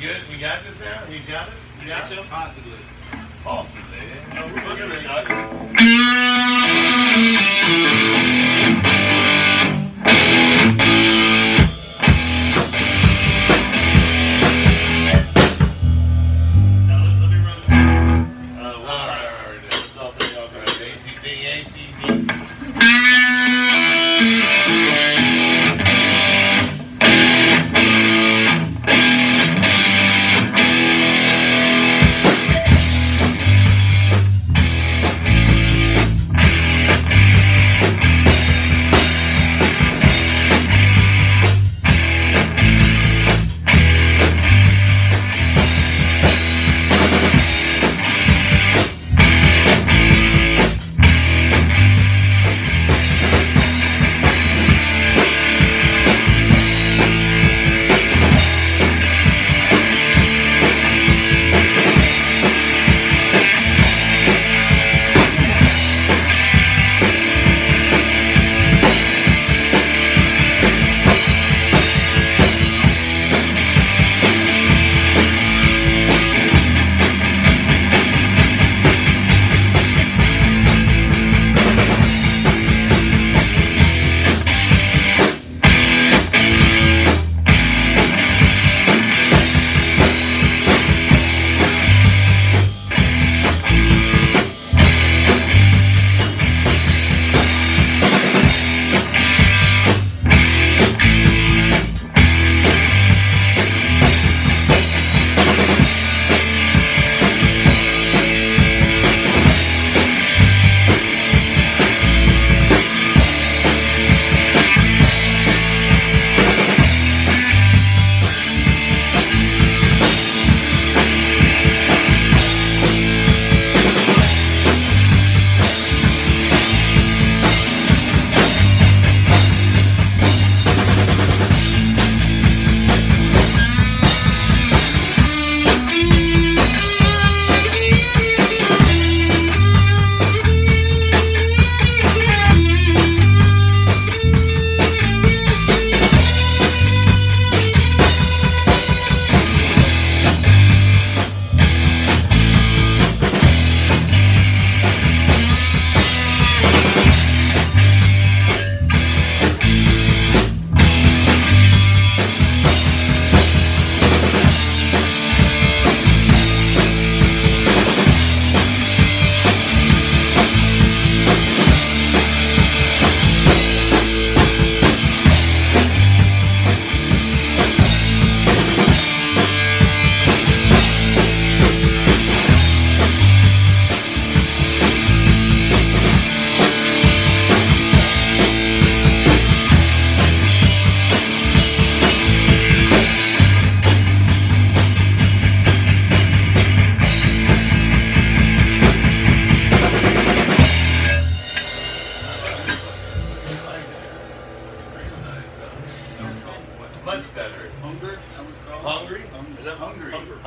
good? We got this now? He's got it? You got it? Possibly. Possibly. No, we're going to shut it. Much better. Hunger, that was called? Hungry? Hungry. Is that hungry? Hungry.